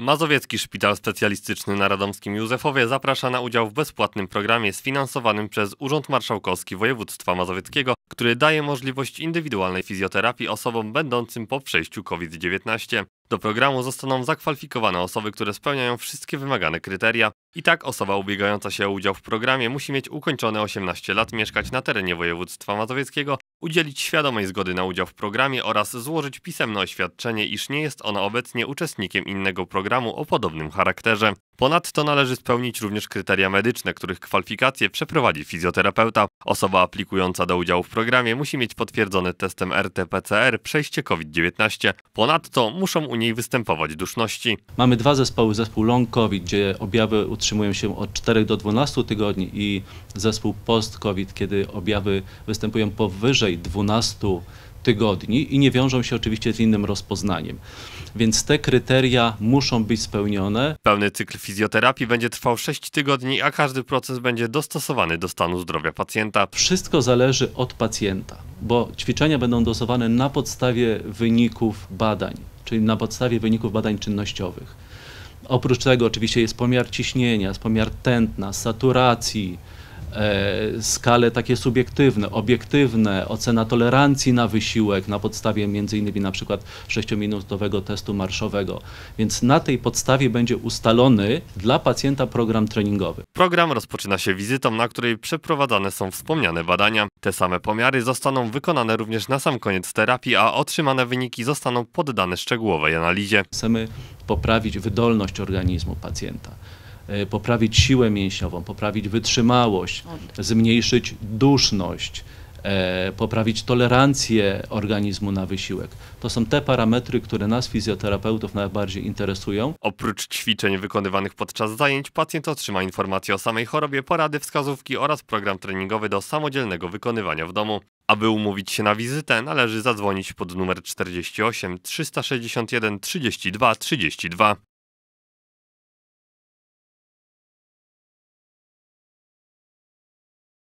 Mazowiecki Szpital Specjalistyczny na Radomskim Józefowie zaprasza na udział w bezpłatnym programie sfinansowanym przez Urząd Marszałkowski Województwa Mazowieckiego, który daje możliwość indywidualnej fizjoterapii osobom będącym po przejściu COVID-19. Do programu zostaną zakwalifikowane osoby, które spełniają wszystkie wymagane kryteria. I tak osoba ubiegająca się o udział w programie musi mieć ukończone 18 lat, mieszkać na terenie województwa mazowieckiego, udzielić świadomej zgody na udział w programie oraz złożyć pisemne oświadczenie, iż nie jest ona obecnie uczestnikiem innego programu o podobnym charakterze. Ponadto należy spełnić również kryteria medyczne, których kwalifikacje przeprowadzi fizjoterapeuta. Osoba aplikująca do udziału w programie musi mieć potwierdzone testem RT-PCR przejście COVID-19. Ponadto muszą u niej występować duszności. Mamy dwa zespoły, zespół long COVID, gdzie objawy utrzymują się od 4 do 12 tygodni i zespół post COVID, kiedy objawy występują powyżej 12 tygodni i nie wiążą się oczywiście z innym rozpoznaniem. Więc te kryteria muszą być spełnione. Pełny cykl fizjoterapii będzie trwał 6 tygodni, a każdy proces będzie dostosowany do stanu zdrowia pacjenta. Wszystko zależy od pacjenta, bo ćwiczenia będą dosowane na podstawie wyników badań, czyli na podstawie wyników badań czynnościowych. Oprócz tego oczywiście jest pomiar ciśnienia, jest pomiar tętna, saturacji, skale takie subiektywne, obiektywne, ocena tolerancji na wysiłek na podstawie między innymi na przykład 6-minutowego testu marszowego. Więc na tej podstawie będzie ustalony dla pacjenta program treningowy. Program rozpoczyna się wizytą, na której przeprowadzane są wspomniane badania. Te same pomiary zostaną wykonane również na sam koniec terapii, a otrzymane wyniki zostaną poddane szczegółowej analizie. Chcemy poprawić wydolność organizmu pacjenta, e, poprawić siłę mięśniową, poprawić wytrzymałość, zmniejszyć duszność, e, poprawić tolerancję organizmu na wysiłek. To są te parametry, które nas fizjoterapeutów najbardziej interesują. Oprócz ćwiczeń wykonywanych podczas zajęć, pacjent otrzyma informacje o samej chorobie, porady, wskazówki oraz program treningowy do samodzielnego wykonywania w domu. Aby umówić się na wizytę, należy zadzwonić pod numer 48 361 32 32.